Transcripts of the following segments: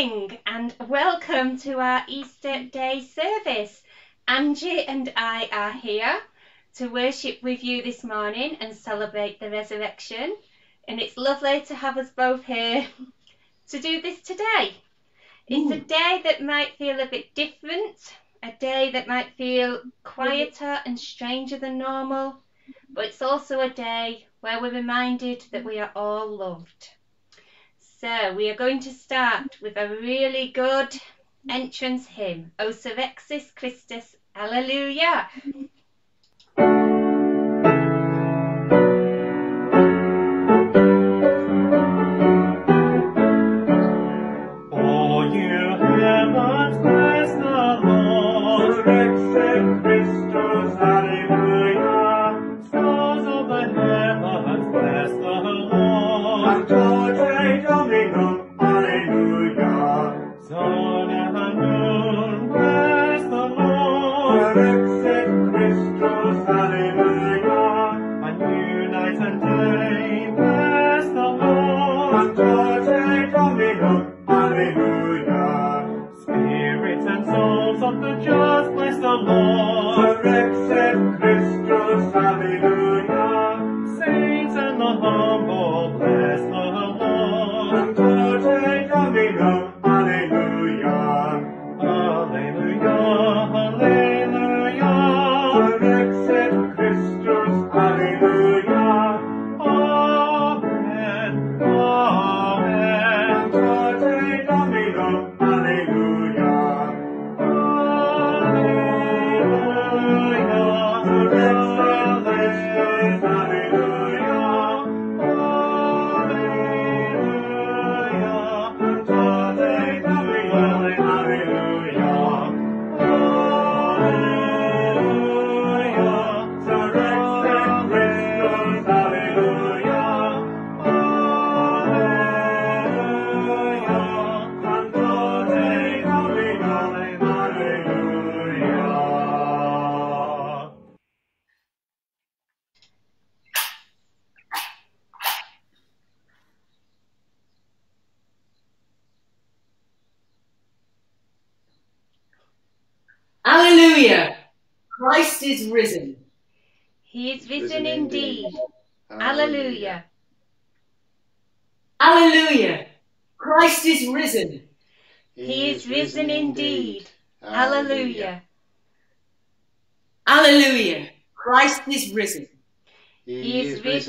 morning and welcome to our Easter Day service. Angie and I are here to worship with you this morning and celebrate the resurrection. And it's lovely to have us both here to do this today. It's a day that might feel a bit different, a day that might feel quieter and stranger than normal, but it's also a day where we're reminded that we are all loved. So we are going to start with a really good entrance hymn, O Surrexit Christus, Alleluia.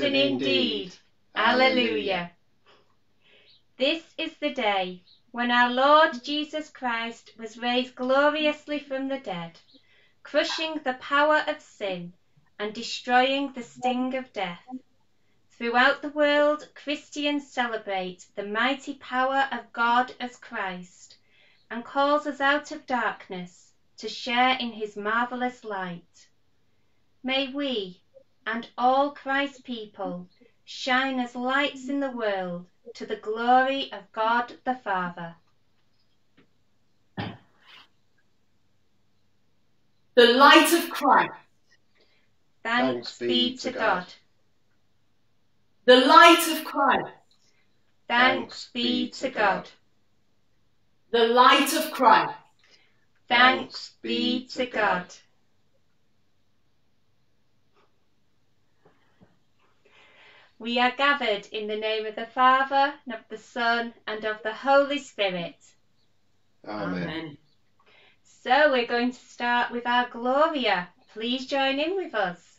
He is risen indeed. Alleluia. This is the day when our Lord Jesus Christ was raised gloriously from the dead, crushing the power of sin and destroying the sting of death. Throughout the world, Christians celebrate the mighty power of God as Christ and calls us out of darkness to share in his marvelous light. May we and all Christ's people shine as lights in the world to the glory of God the Father. The light of Christ. Thanks be to God. The light of Christ. Thanks be to God. The light of Christ. Thanks be to God. We are gathered in the name of the Father, and of the Son, and of the Holy Spirit. Amen. So we're going to start with our Gloria. Please join in with us.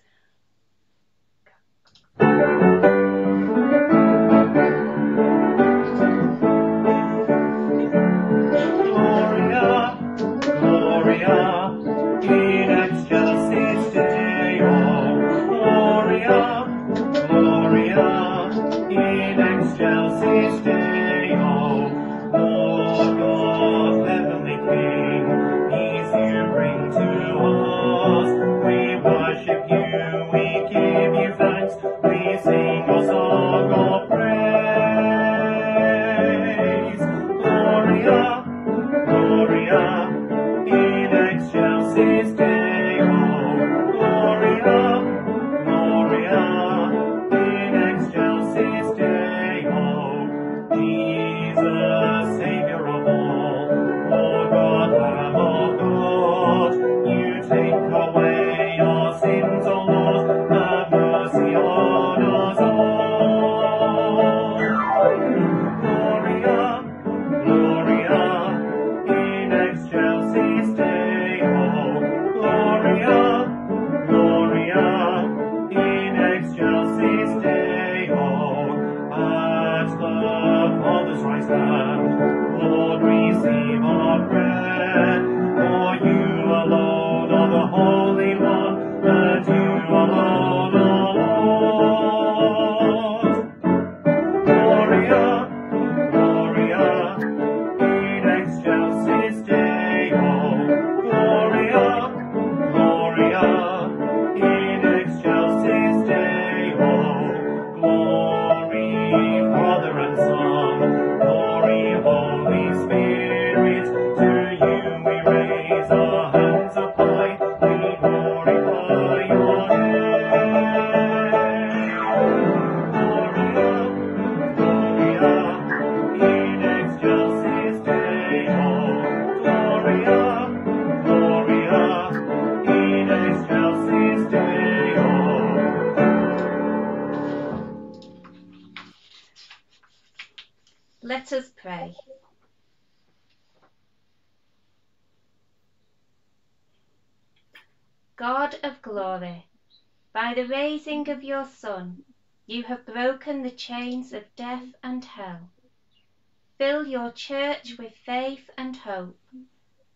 Fill your church with faith and hope,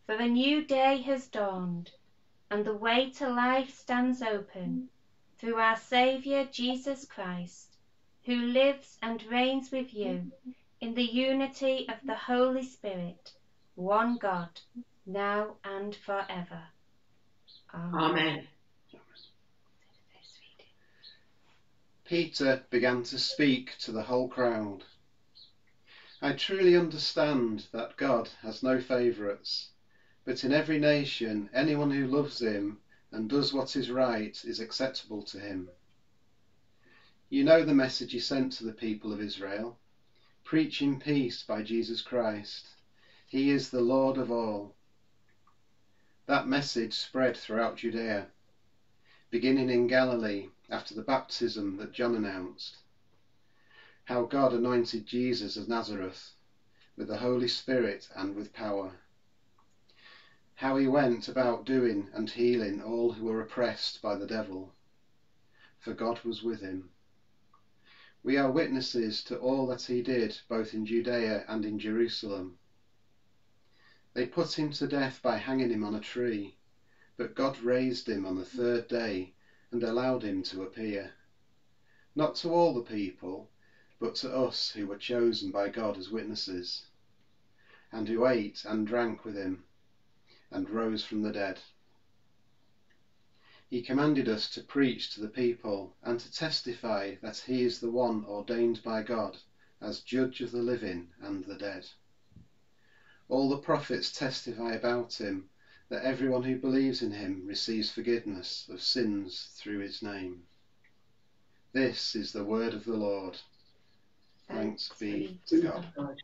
for a new day has dawned, and the way to life stands open through our Saviour Jesus Christ, who lives and reigns with you in the unity of the Holy Spirit, one God, now and forever. Amen. Peter began to speak to the whole crowd. I truly understand that God has no favourites, but in every nation, anyone who loves him and does what is right is acceptable to him. You know the message he sent to the people of Israel preaching peace by Jesus Christ. He is the Lord of all. That message spread throughout Judea, beginning in Galilee after the baptism that John announced. How God anointed Jesus of Nazareth with the Holy Spirit and with power. How he went about doing and healing all who were oppressed by the devil, for God was with him. We are witnesses to all that he did both in Judea and in Jerusalem. They put him to death by hanging him on a tree, but God raised him on the third day and allowed him to appear, not to all the people, but to us who were chosen by God as witnesses, and who ate and drank with him and rose from the dead. He commanded us to preach to the people and to testify that he is the one ordained by God as judge of the living and the dead. All the prophets testify about him that everyone who believes in him receives forgiveness of sins through his name. This is the word of the Lord. Thanks be to God.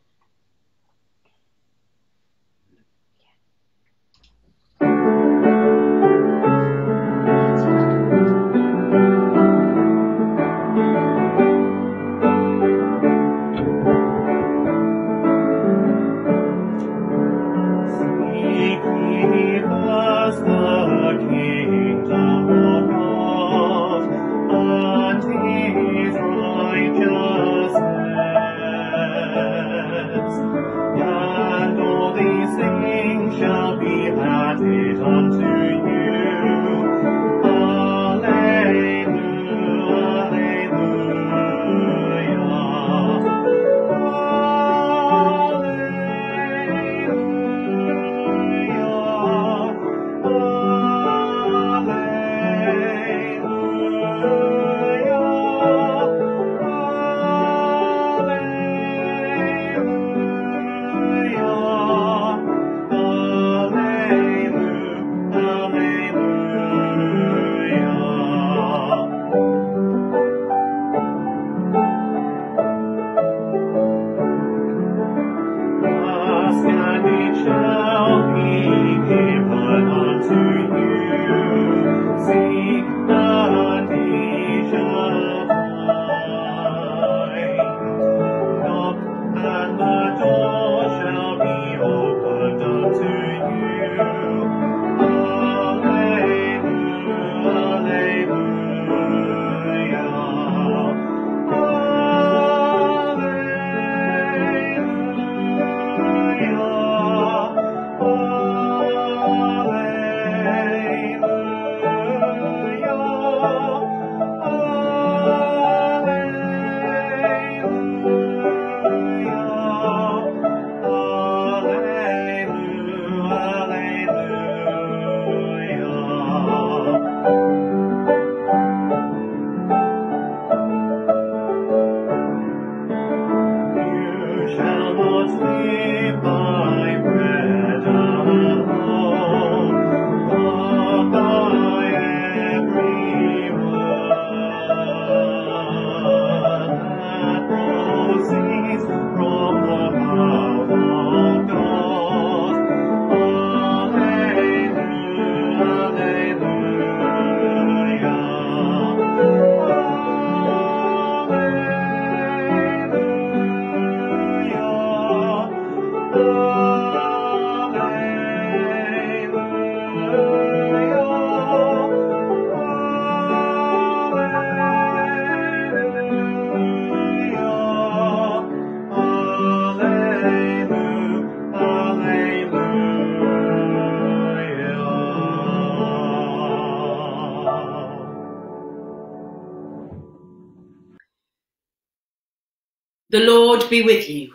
The Lord be with you,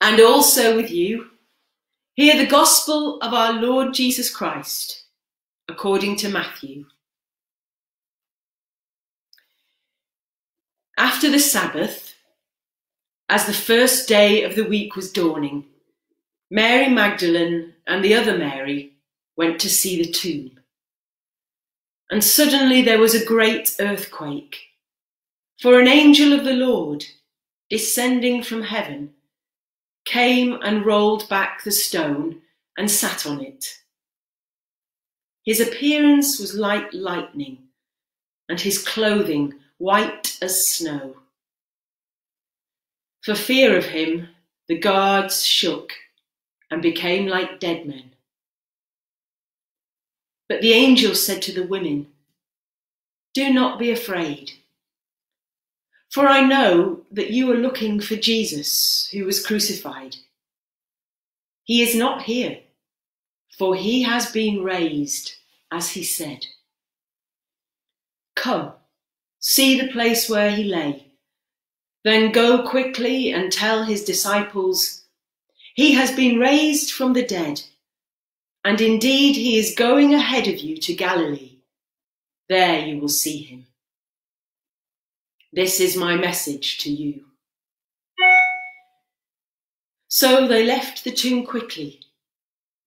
and also with you. Hear the gospel of our Lord Jesus Christ, according to Matthew. After the Sabbath, as the first day of the week was dawning, Mary Magdalene and the other Mary went to see the tomb. And suddenly there was a great earthquake. For an angel of the Lord, descending from heaven, came and rolled back the stone and sat on it. His appearance was like lightning, and his clothing white as snow. For fear of him, the guards shook and became like dead men. But the angel said to the women, Do not be afraid. For I know that you are looking for Jesus who was crucified. He is not here, for he has been raised, as he said. Come, see the place where he lay. Then go quickly and tell his disciples, He has been raised from the dead, and indeed he is going ahead of you to Galilee. There you will see him. This is my message to you. So they left the tomb quickly,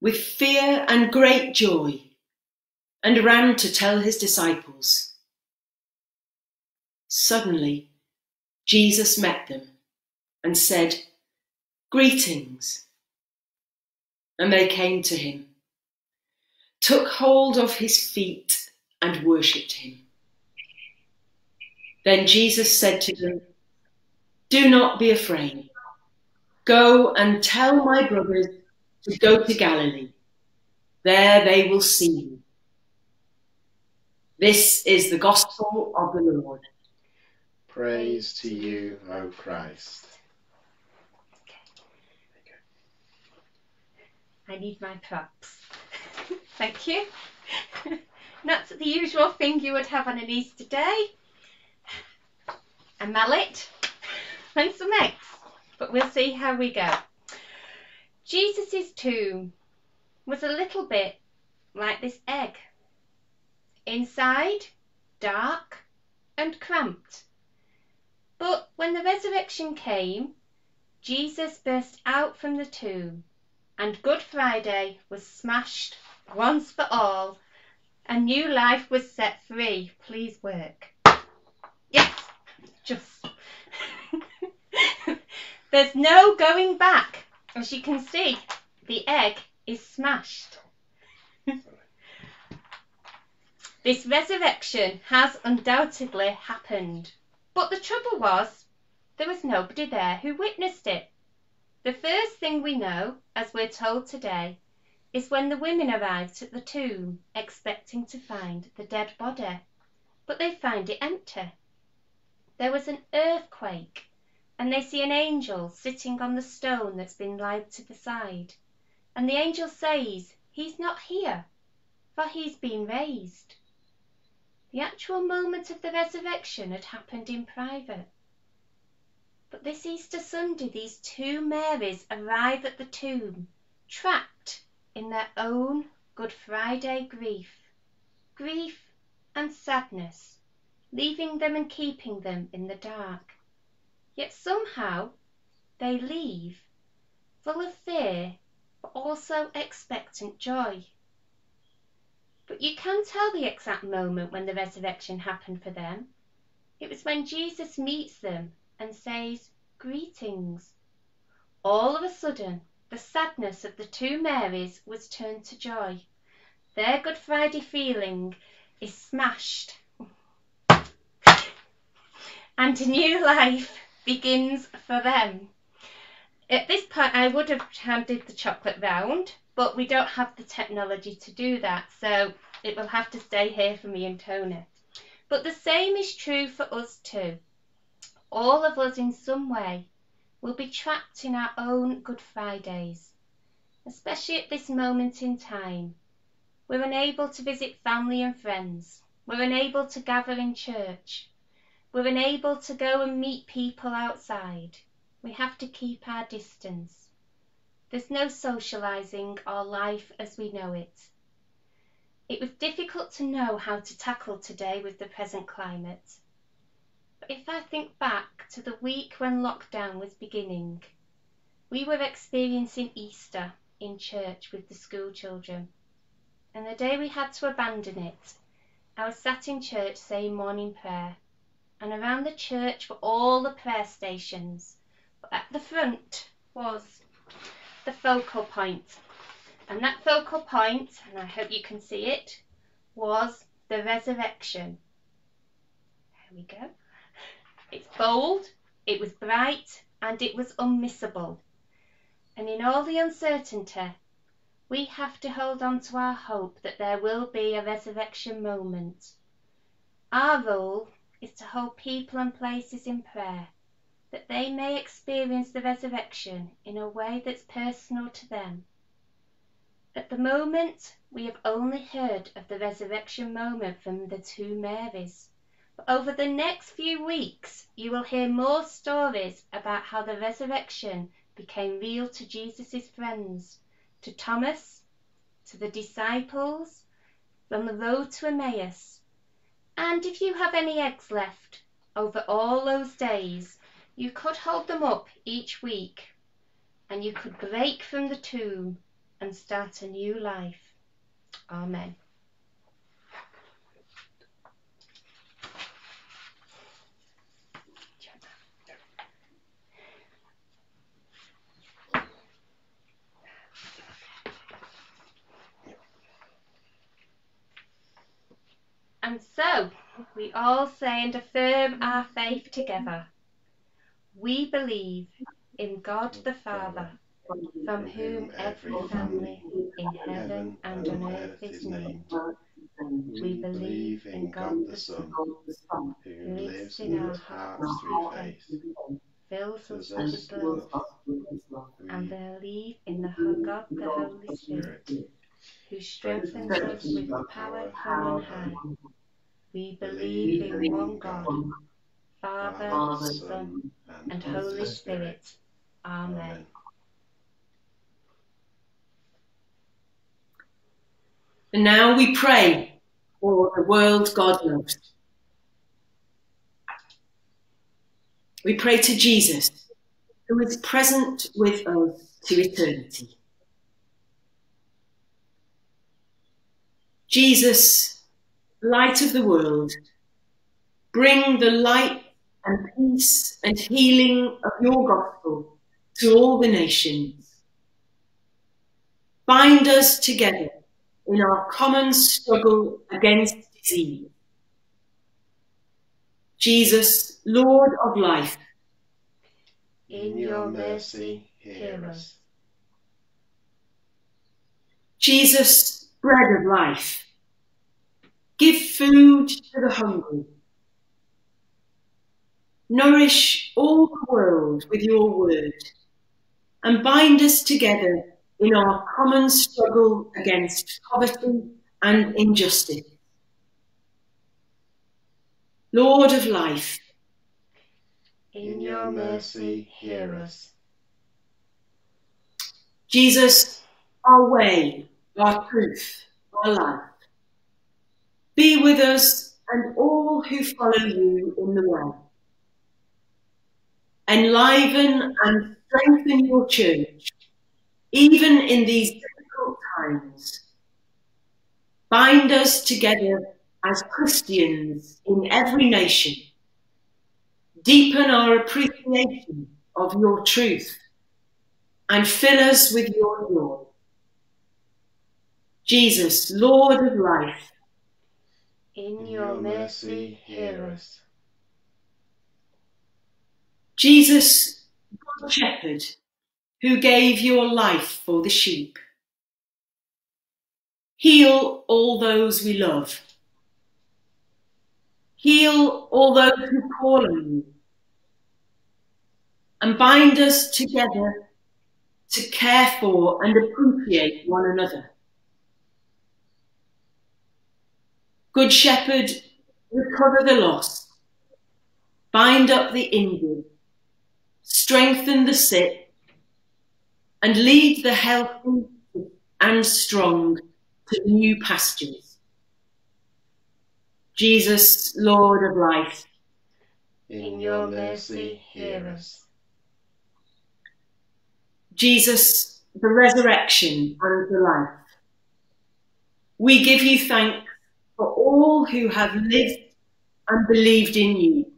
with fear and great joy, and ran to tell his disciples. Suddenly, Jesus met them and said, Greetings. And they came to him, took hold of his feet, and worshipped him. Then Jesus said to them, Do not be afraid. Go and tell my brothers to go to Galilee. There they will see you. This is the gospel of the Lord. Praise to you, O Christ. I need my props. Thank you. Not the usual thing you would have on an Easter day. A mallet and some eggs. But we'll see how we go. Jesus' tomb was a little bit like this egg. Inside, dark and cramped. But when the resurrection came, Jesus burst out from the tomb and Good Friday was smashed once for all, and new life was set free. Please work. Just. There's no going back. As you can see, the egg is smashed. this resurrection has undoubtedly happened. But the trouble was, there was nobody there who witnessed it. The first thing we know, as we're told today, is when the women arrived at the tomb expecting to find the dead body, but they find it empty. There was an earthquake, and they see an angel sitting on the stone that's been laid to the side. And the angel says, He's not here, for he's been raised. The actual moment of the resurrection had happened in private. But this Easter Sunday, these two Marys arrive at the tomb, trapped in their own Good Friday grief. Grief and sadness, leaving them and keeping them in the dark. Yet somehow they leave, full of fear, but also expectant joy. But you can tell the exact moment when the resurrection happened for them. It was when Jesus meets them and says, Greetings. All of a sudden, the sadness of the two Marys was turned to joy. Their Good Friday feeling is smashed. And a new life begins for them. At this point, I would have handed the chocolate round, but we don't have the technology to do that, so it will have to stay here for me and Tony. But the same is true for us too. All of us, in some way, will be trapped in our own Good Fridays, especially at this moment in time. We're unable to visit family and friends. We're unable to gather in church. We're unable to go and meet people outside. We have to keep our distance. There's no socialising or life as we know it. It was difficult to know how to tackle today with the present climate. But if I think back to the week when lockdown was beginning, we were experiencing Easter in church with the school children. And the day we had to abandon it, I was sat in church saying morning prayer, and around the church were all the prayer stations but at the front was the focal point. And that focal point, and I hope you can see it, was the resurrection. There we go. It's bold, it was bright, and it was unmissable. And in all the uncertainty, we have to hold on to our hope that there will be a resurrection moment. Our role is to hold people and places in prayer that they may experience the resurrection in a way that's personal to them. At the moment, we have only heard of the resurrection moment from the two Marys. But over the next few weeks, you will hear more stories about how the resurrection became real to Jesus' friends, to Thomas, to the disciples, from the road to Emmaus. And if you have any eggs left over all those days, you could hold them up each week, and you could break from the tomb and start a new life. Amen. And so we all say and affirm our faith together. We believe in God the Father, from whom every family in heaven and on earth is named. We believe in God the Son, who lives in our hearts through faith, fills us with love, and believe in the God the Holy Spirit, who strengthens us with power from on high. We believe in one God, Father, Son, and Holy Spirit. Amen. And now we pray for the world God loves. We pray to Jesus, who is present with us to eternity. Jesus, light of the world, bring the light and peace and healing of your gospel to all the nations. Bind us together in our common struggle against disease. Jesus, Lord of life, in your mercy, hear us. Jesus, bread of life, give food to the hungry Nourish all the world with your word and bind us together in our common struggle against poverty and injustice. Lord of life, in your mercy, hear us. Jesus, our way, our truth, our life. Be with us and all who follow you in the way enliven and strengthen your church, even in these difficult times. Bind us together as Christians in every nation. Deepen our appreciation of your truth and fill us with your joy. Jesus, Lord of life, In your mercy, hear us. Jesus, Good Shepherd, who gave your life for the sheep. Heal all those we love. Heal all those who call on you. And bind us together to care for and appreciate one another. Good Shepherd, recover the lost, bind up the injured, strengthen the sick, and lead the healthy and strong to new pastures. Jesus, Lord of life, In your mercy, hear us. Jesus, the resurrection and the life. We give you thanks for all who have lived and believed in you,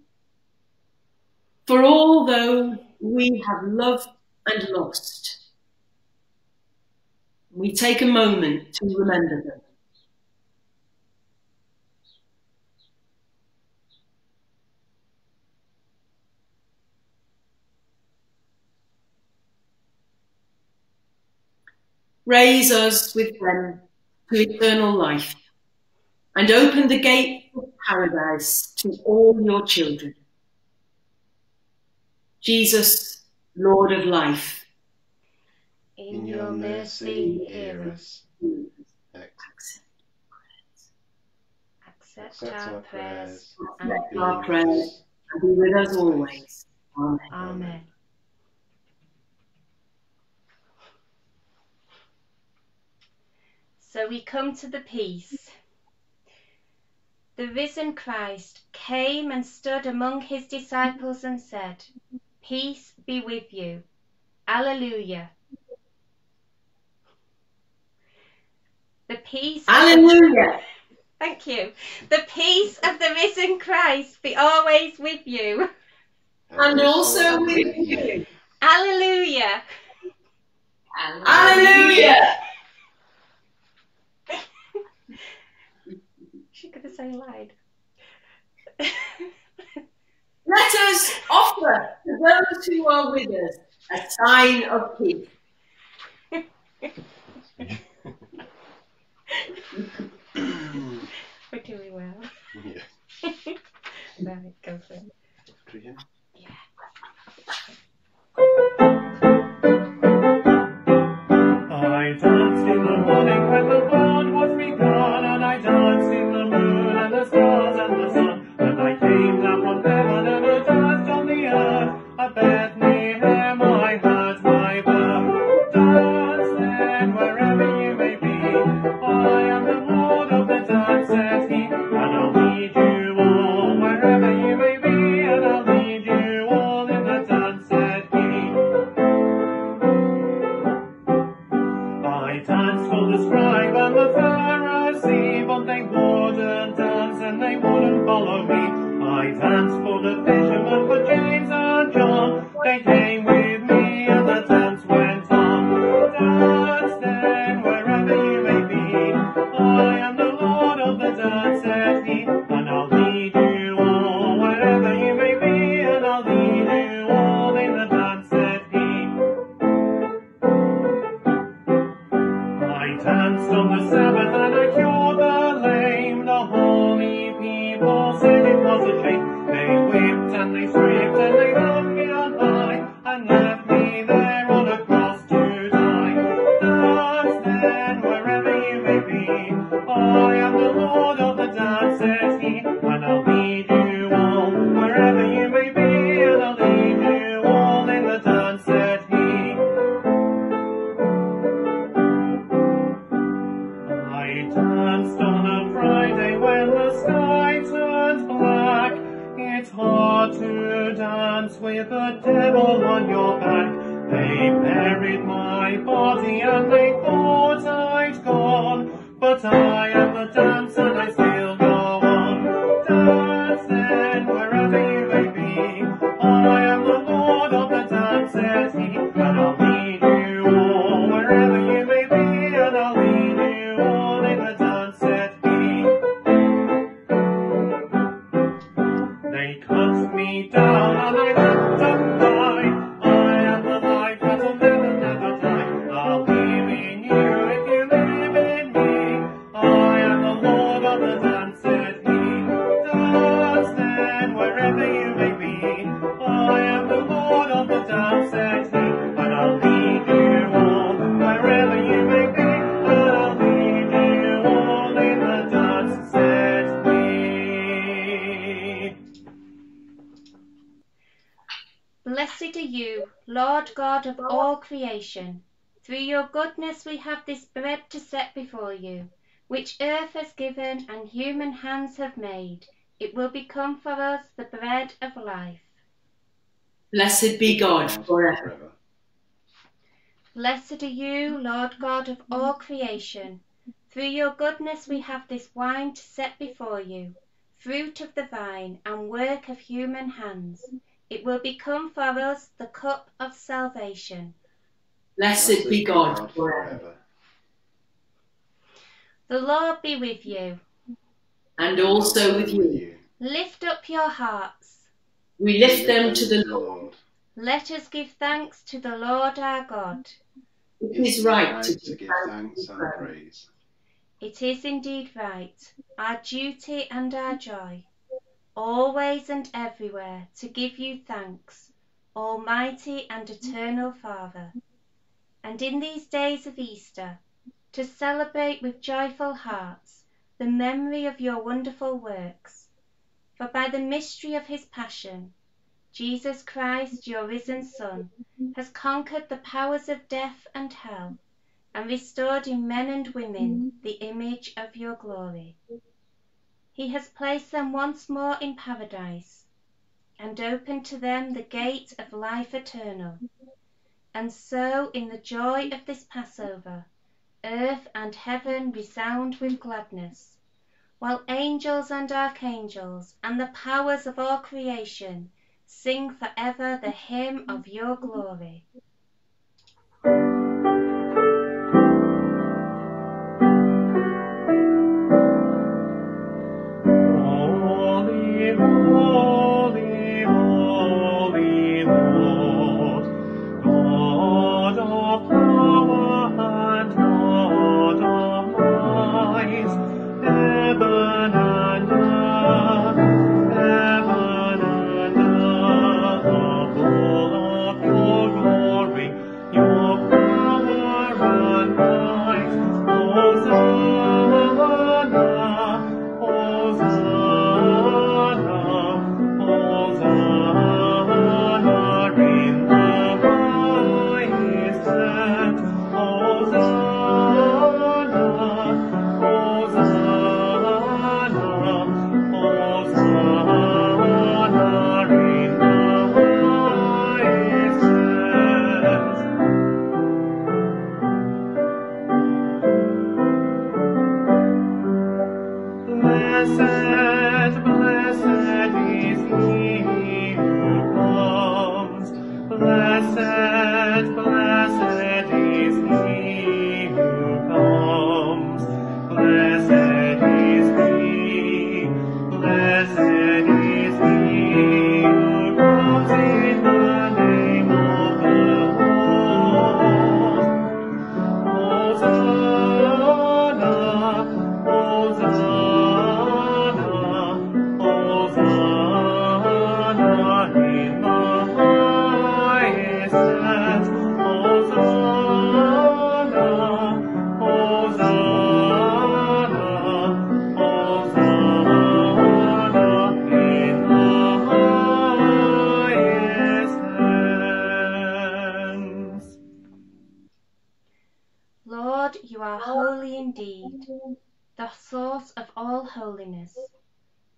for all those we have loved and lost. We take a moment to remember them. Raise us with them to eternal life and open the gate of paradise to all your children. Jesus, Lord of life, In your mercy, hear us. Accept our prayers and Accept be our with prayers us. and be with us always. Amen. Amen. So we come to the peace. The risen Christ came and stood among his disciples and said, Peace be with you. Alleluia. The peace. Hallelujah. Thank you. The peace of the risen Christ be always with you. And also with you. Alleluia. Hallelujah. She could have said loud. Let us offer to those who are with us a sign of peace. We're doing well. yeah. Right, go for it. Creation. Through your goodness we have this bread to set before you, which earth has given and human hands have made. It will become for us the bread of life. Blessed be God forever. Blessed are you, Lord God of all creation. Through your goodness we have this wine to set before you, fruit of the vine and work of human hands. It will become for us the cup of salvation. Blessed be God forever. The Lord be with you. And also with you. Lift up your hearts. We lift them to the Lord. Lord. Let us give thanks to the Lord our God. It is right to to give thanks and praise. praise. It is indeed right, our duty and our joy, always and everywhere to give you thanks, Almighty and eternal Father. And in these days of Easter, to celebrate with joyful hearts the memory of your wonderful works. For by the mystery of his passion, Jesus Christ, your risen Son, has conquered the powers of death and hell, and restored in men and women the image of your glory. He has placed them once more in paradise, and opened to them the gate of life eternal. And so, in the joy of this Passover, earth and heaven resound with gladness, while angels and archangels and the powers of all creation sing forever the hymn of your glory.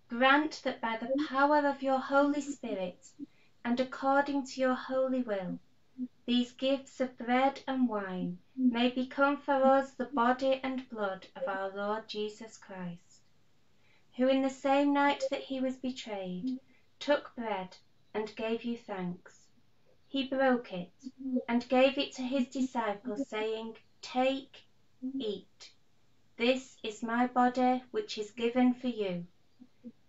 Grant that by the power of your Holy Spirit and according to your holy will, these gifts of bread and wine may become for us the body and blood of our Lord Jesus Christ, who in the same night that he was betrayed took bread and gave you thanks. He broke it and gave it to his disciples, saying, Take, eat. This is my body which is given for you.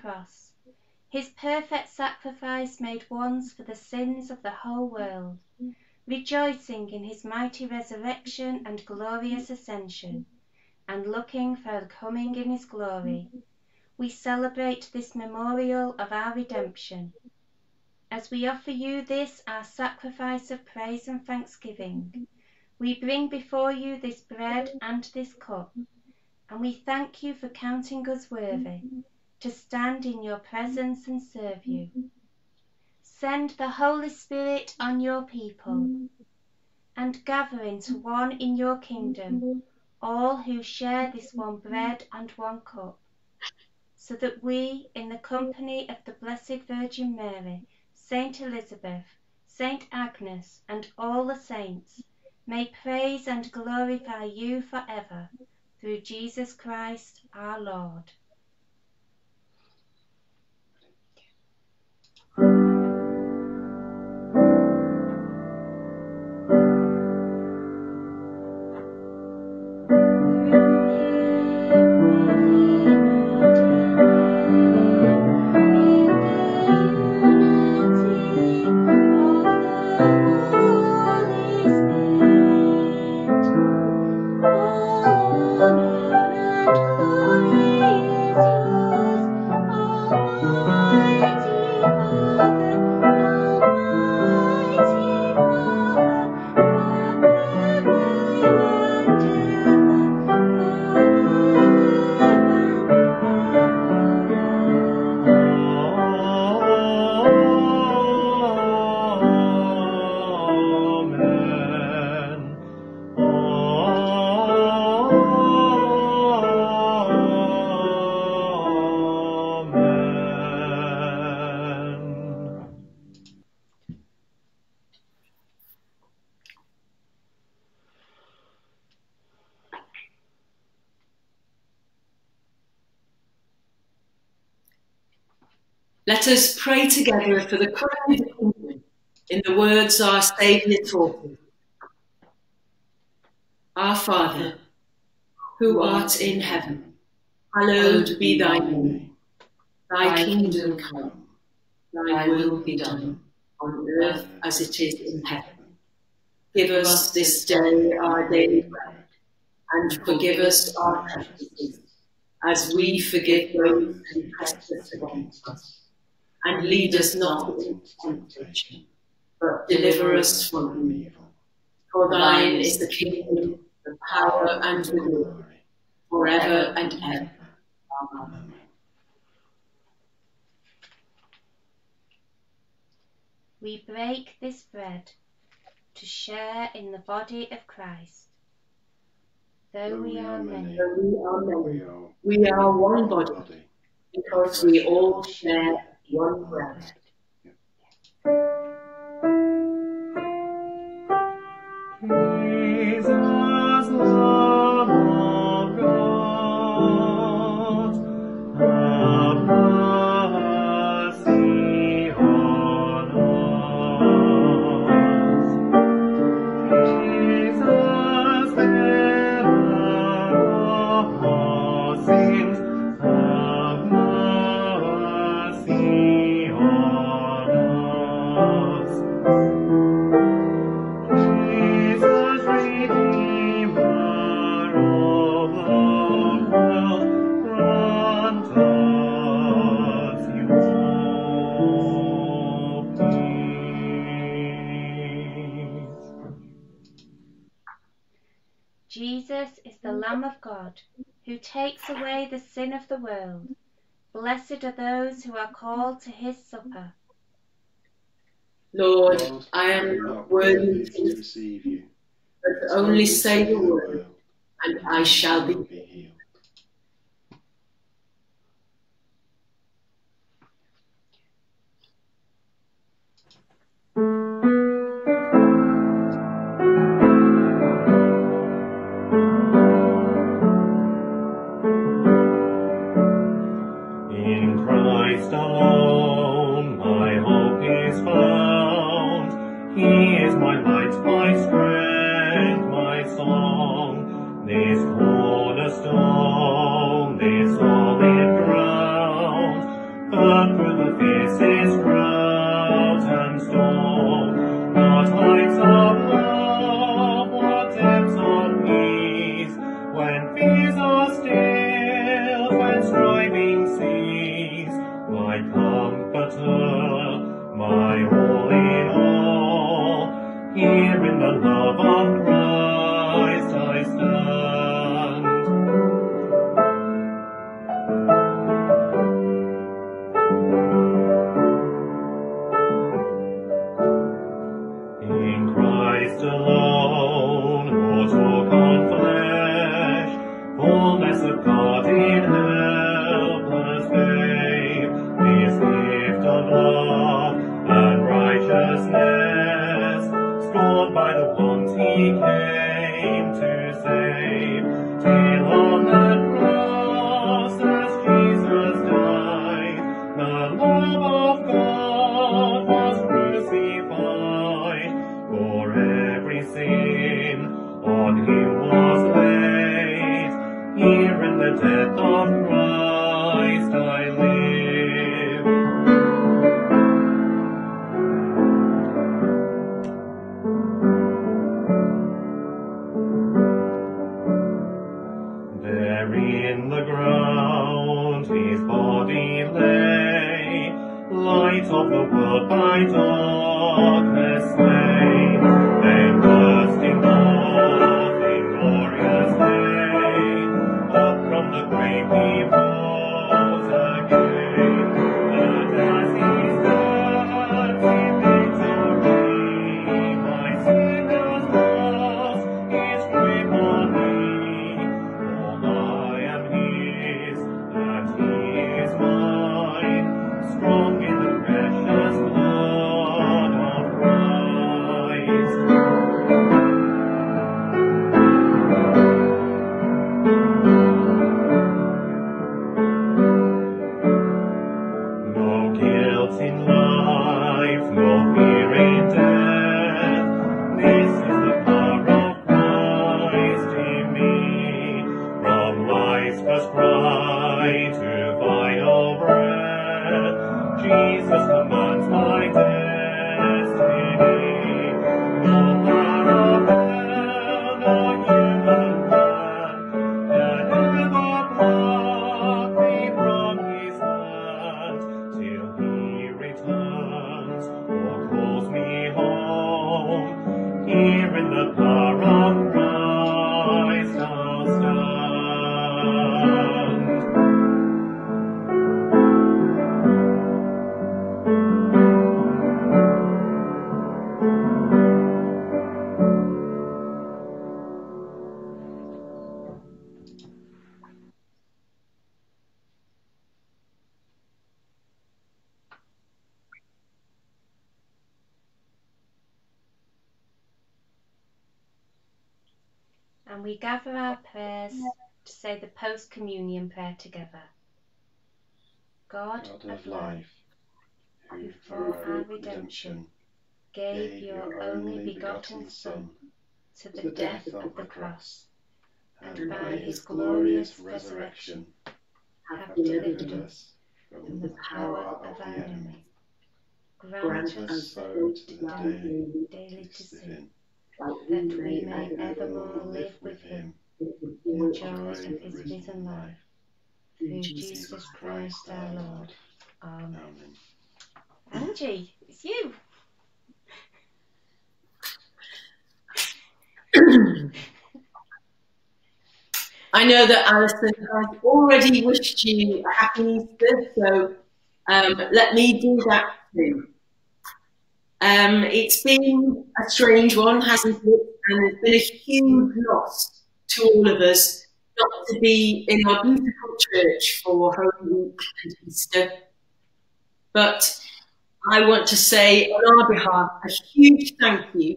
Cross, his perfect sacrifice made once for the sins of the whole world, rejoicing in his mighty resurrection and glorious ascension, and looking for the coming in his glory, we celebrate this memorial of our redemption. As we offer you this our sacrifice of praise and thanksgiving, we bring before you this bread and this cup, and we thank you for counting us worthy to stand in your presence and serve you. Mm-hmm. Send the Holy Spirit on your people, mm-hmm. and gather into one in your kingdom mm-hmm. all who share this one bread and one cup, so that we, in the company of the Blessed Virgin Mary, Saint Elisabeth, Saint Agnes, and all the saints, may praise and glorify you forever, through Jesus Christ our Lord. Let us pray together for the crown of in the words our Saviour taught us. Our Father, who art in heaven, hallowed be thy name. Thy kingdom come, thy will be done, on earth as it is in heaven. Give us this day our daily bread, and forgive us our trespasses, as we forgive those who trespass against us and lead us not into temptation, but deliver us from evil. For thine is the kingdom, the power, and the glory, forever and ever. Amen. We break this bread to share in the body of Christ. Though we are many, we are, we are one body, because we all share one God, who takes away the sin of the world. Blessed are those who are called to his supper. Lord, Lord I am not worthy to receive you, but only say the word, and I shall be healed. here in the gather our prayers to say the post communion prayer together. God, God of life, who for our redemption gave your only begotten Son to the death of the cross, and by his glorious resurrection have delivered us from the power of the our enemy. Grant us so to the day daily to sin, in, that we may evermore live with him in in the joys joy of of his risen risen life. life. Through Jesus Christ our Lord. Amen. Amen. Angie, it's you. I know that Alison has already wished you a happy Easter, so um, let me do that too. Um, it's been a strange one, hasn't it? And it's been a huge loss to all of us not to be in our beautiful church for Holy Week and Easter. But I want to say on our behalf a huge thank you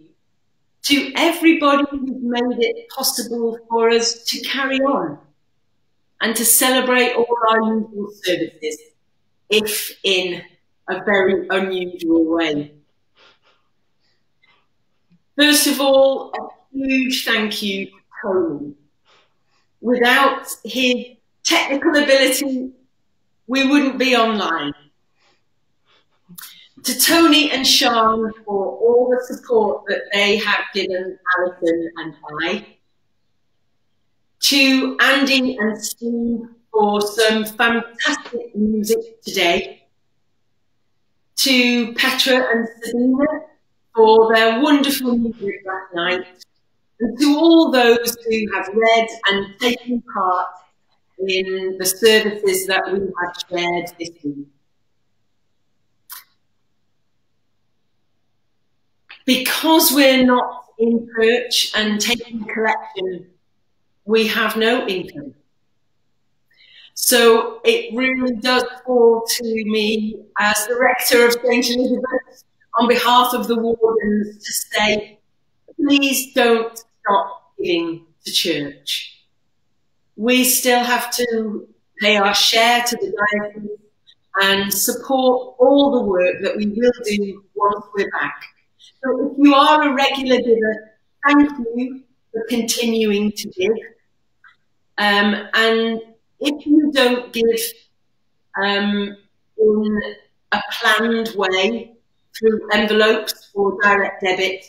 to everybody who's made it possible for us to carry on and to celebrate all our usual services, if in a very unusual way. First of all, a huge thank you to Tony. Without his technical ability, we wouldn't be online. To Tony and Sean for all the support that they have given Alison and I. To Andy and Steve for some fantastic music today. To Petra and Sabina for their wonderful music last night. And to all those who have read and taken part in the services that we have shared this week. Because we're not in church and taking collection, we have no income. So it really does fall to me as the rector of St. Elisabeth's on behalf of the wardens to say, please don't stop giving to church. We still have to pay our share to the diocese and support all the work that we will do once we're back. So if you are a regular giver, thank you for continuing to give. Um, and if you don't give um, in a planned way through envelopes or direct debit,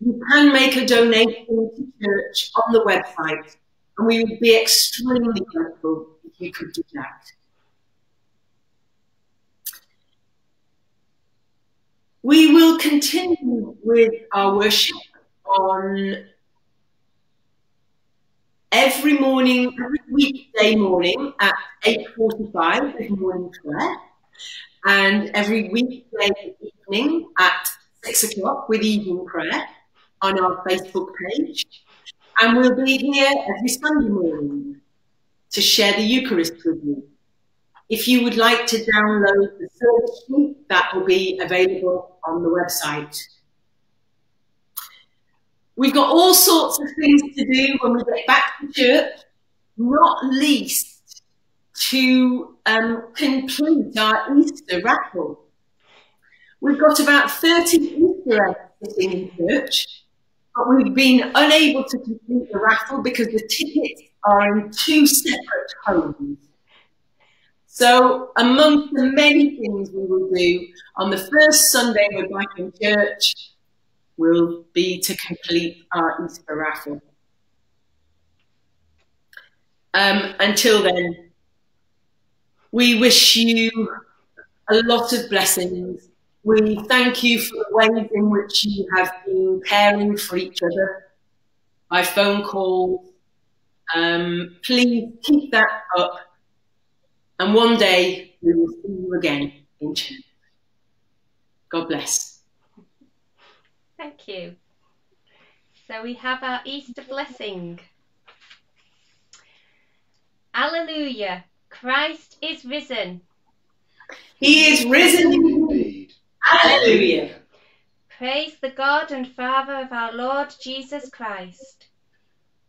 you can make a donation to church on the website, and we would be extremely grateful if you could do that. We will continue with our worship on every morning, every weekday morning at 8.45 with morning prayer, and every weekday evening at 6 o'clock with evening prayer on our Facebook page. And we'll be here every Sunday morning to share the Eucharist with you. If you would like to download the service sheet, that will be available on the website. We've got all sorts of things to do when we get back to church, not least to um, complete our Easter raffle. We've got about 30 Easter eggs sitting in church, but we've been unable to complete the raffle because the tickets are in two separate homes. So, amongst the many things we will do on the first Sunday we're back in church, will be to complete our Easter raffle. Um, until then, we wish you a lot of blessings. We thank you for the ways in which you have been caring for each other by phone calls. Um, please keep that up, and one day we will see you again in church. God bless. Thank you. So we have our Easter blessing. Alleluia. Christ is risen. He is risen Indeed. God and Father of our Lord Jesus Christ.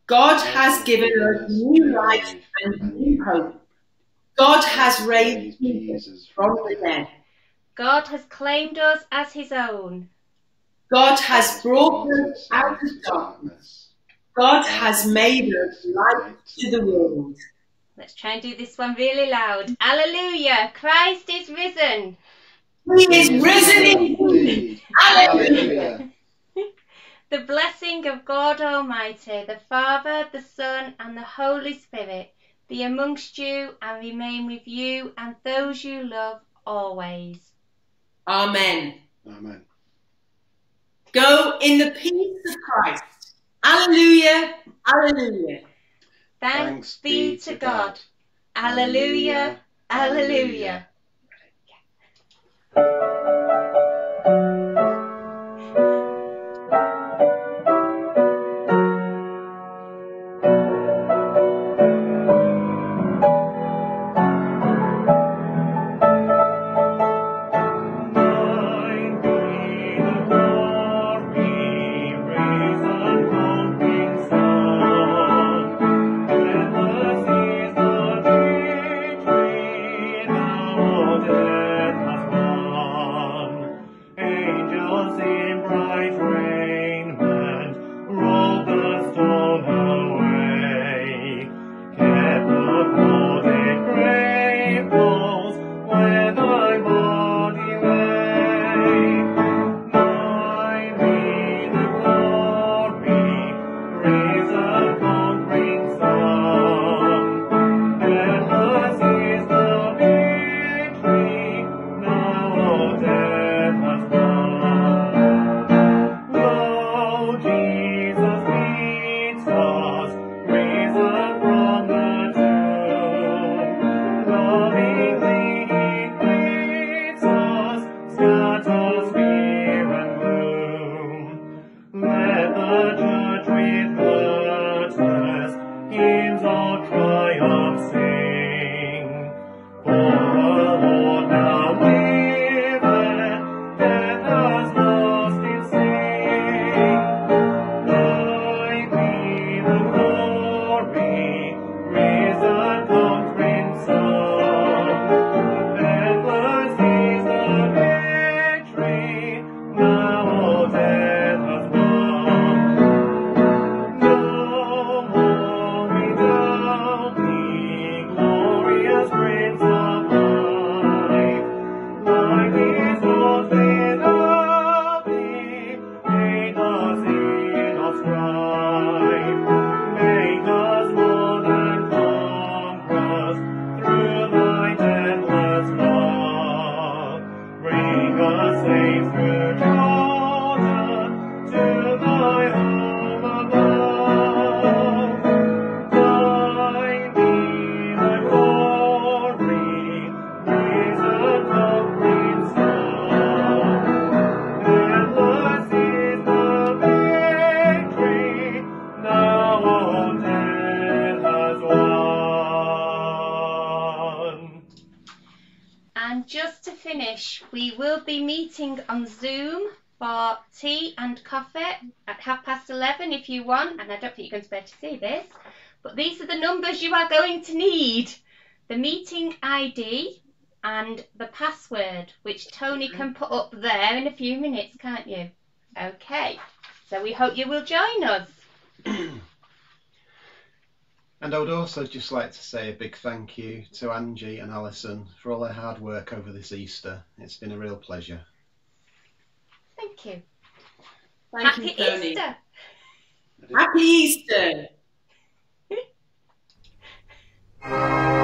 God has given us new life and new hope. God has raised Jesus from the dead. God has claimed us as his own. God has brought us out of darkness. God has made us light to the world. Let's try and do this one really loud. Alleluia! Christ is risen. He is risen indeed. Alleluia. The blessing of God Almighty, the Father, the Son, and the Holy Spirit be amongst you and remain with you and those you love always. Amen. Amen. Go in the peace of Christ. Alleluia. Alleluia. Thanks be to God. Alleluia. Alleluia. Thine Thank you. If you want. And I don't think you're going to be able to see this, but these are the numbers you are going to need the meeting ID and the password, which Tony can put up there in a few minutes, can't you? Okay, so we hope you will join us. And I would also just like to say a big thank you to Angie and Alison for all their hard work over this Easter. It's been a real pleasure. Thank you. Thank Happy you, Tony. Easter. Happy Easter.